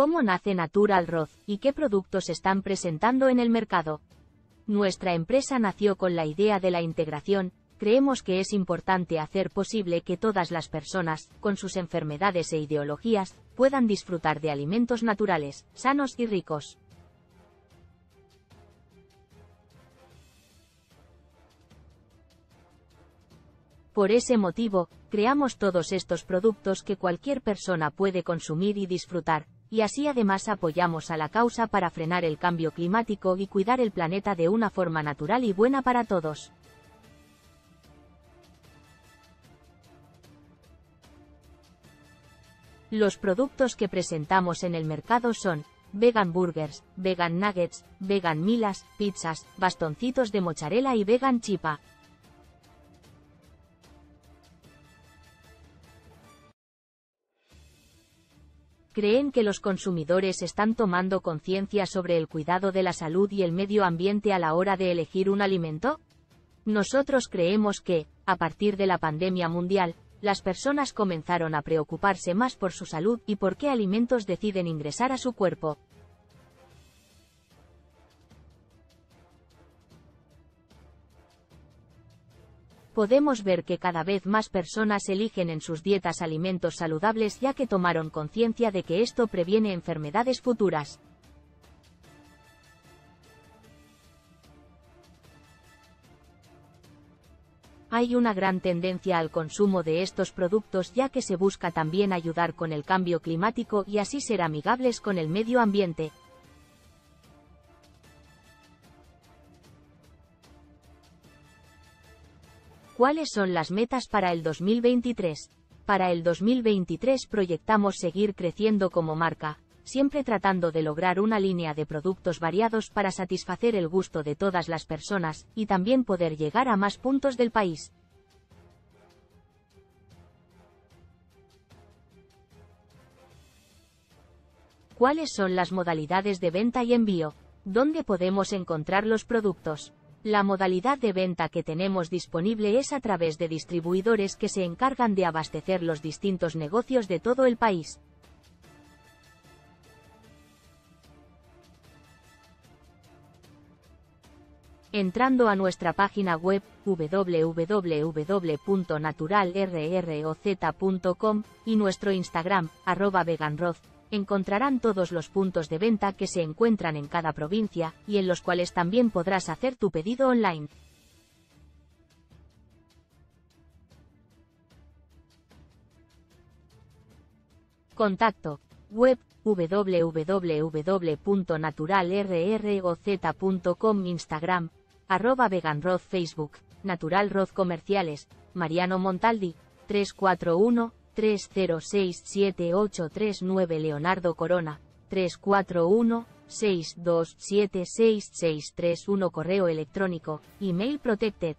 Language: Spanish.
¿Cómo nace Natural Roth y qué productos están presentando en el mercado? Nuestra empresa nació con la idea de la integración, creemos que es importante hacer posible que todas las personas, con sus enfermedades e ideologías, puedan disfrutar de alimentos naturales, sanos y ricos. Por ese motivo, creamos todos estos productos que cualquier persona puede consumir y disfrutar, y así además apoyamos a la causa para frenar el cambio climático y cuidar el planeta de una forma natural y buena para todos. Los productos que presentamos en el mercado son vegan burgers, vegan nuggets, vegan milas, pizzas, bastoncitos de mozzarella y vegan chipa. ¿Creen que los consumidores están tomando conciencia sobre el cuidado de la salud y el medio ambiente a la hora de elegir un alimento? Nosotros creemos que, a partir de la pandemia mundial, las personas comenzaron a preocuparse más por su salud y por qué alimentos deciden ingresar a su cuerpo. Podemos ver que cada vez más personas eligen en sus dietas alimentos saludables ya que tomaron conciencia de que esto previene enfermedades futuras. Hay una gran tendencia al consumo de estos productos ya que se busca también ayudar con el cambio climático y así ser amigables con el medio ambiente. ¿Cuáles son las metas para el 2023? Para el 2023 proyectamos seguir creciendo como marca, siempre tratando de lograr una línea de productos variados para satisfacer el gusto de todas las personas, y también poder llegar a más puntos del país. ¿Cuáles son las modalidades de venta y envío? ¿Dónde podemos encontrar los productos? La modalidad de venta que tenemos disponible es a través de distribuidores que se encargan de abastecer los distintos negocios de todo el país. Entrando a nuestra página web www.naturalrroz.com y nuestro Instagram, arroba veganroz, encontrarán todos los puntos de venta que se encuentran en cada provincia, y en los cuales también podrás hacer tu pedido online. Contacto. Web www.naturalrroz.com Instagram, arroba veganroz Facebook, Natural Roz Comerciales, Mariano Montaldi, 341 3067839 Leonardo Corona, 341-6276631 Correo electrónico, email protected,